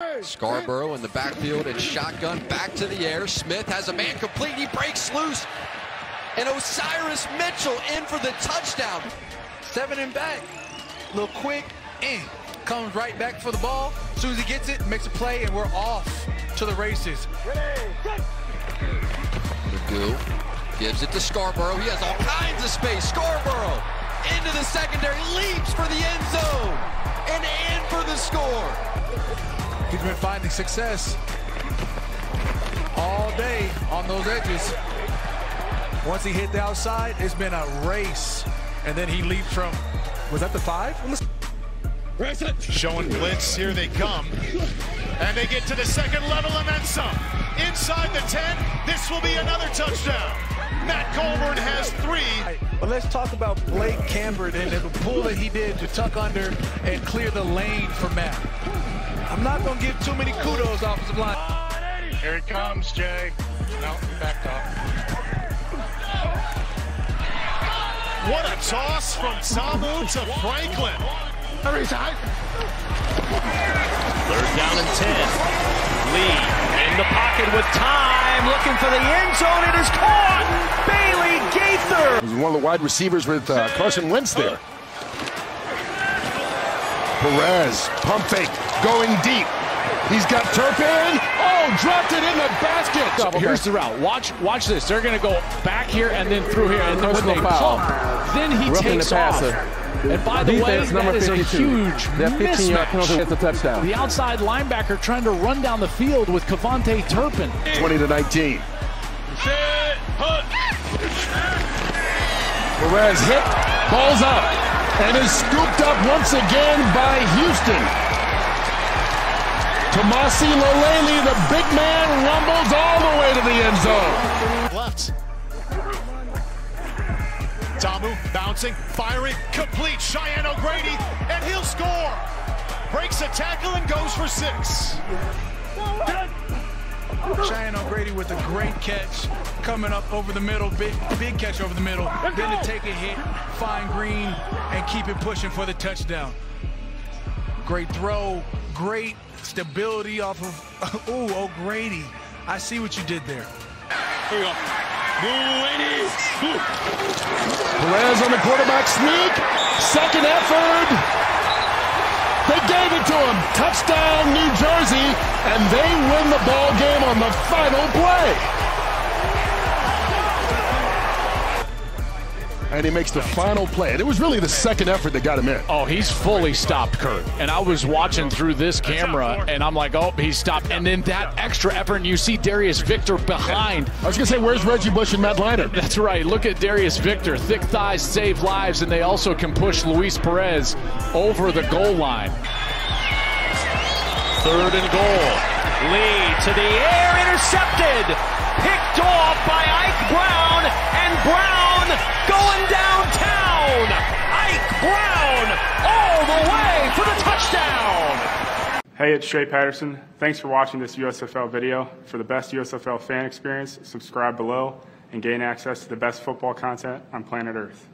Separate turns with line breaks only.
Scarbrough in the backfield and shotgun back to the air. Smith has a man complete. He breaks loose. And Osirus Mitchell in for the touchdown.
Seven and back. Little quick. In. Comes right back for the ball. As soon as he gets it, makes a play, and we're off to the races.
McGough gives it to Scarbrough. He has all kinds of space. Scarbrough into the secondary, leaps for the end zone, and in for the score.
He's been finding success all day on those edges. Once he hit the outside, it's been a race. And then he leaped from, was that the five?
Showing blitz, here they come. And they get to the second level and then some. Inside the 10, this will be another touchdown. Matt Colburn has three.
But let's talk about Blake Camper and the pull that he did to tuck under and clear the lane for Matt. I'm not going to give too many kudos off offensive line.
Here it comes, Jay. No, backed off. What a toss from Ta'amu to Franklin.
Third down and 10. Lee in the pocket with time, looking for the end zone. It is caught. Bailey Gaither.
He's one of the wide receivers with uh, Carson Wentz there. Perez, pump fake, going deep. He's got Turpin. Oh, dropped it in the basket.
Here's the route. Watch, watch this. They're going to go back here and then through here, and then when they pump, then he takes off. And by the way, that is a huge mismatch.
the touchdown.
The outside linebacker trying to run down the field with KaVontae Turpin.
20 to 19. Perez hit, balls up, and is scooped up once again by Houston. Tomasi Laulile, the big man, rumbles all the way to the end zone.
Left. Bouncing, firing, complete. Cheyenne O'Grady, and he'll score. Breaks a tackle and goes for six.
Cheyenne O'Grady with a great catch coming up over the middle, big big catch over the middle. Then to take a hit, find Green, and keep it pushing for the touchdown. Great throw, great stability off of, ooh, O'Grady. I see what you did there.
Here we go.
Perez on the quarterback sneak. Second effort. They gave it to him. Touchdown, New Jersey, and they win the ball game on the final play. And he makes the final play. And it was really the second effort that got him in.
Oh, he's fully stopped, Kurt. And I was watching through this camera, and I'm like, oh, he stopped. And then that extra effort, and you see Darius Victor behind.
I was going to say, where's Reggie Bush and Matt Leinart?
That's right. Look at Darius Victor. Thick thighs save lives, and they also can push Luis Perez over the goal line. Third and goal. Lee to the air, intercepted. Picked off by Ike Brown, and Brown going downtown. Ike Brown all the way for the touchdown.
Hey, it's Trey Patterson. Thanks for watching this USFL video. For the best USFL fan experience, subscribe below and gain access to the best football content on planet Earth.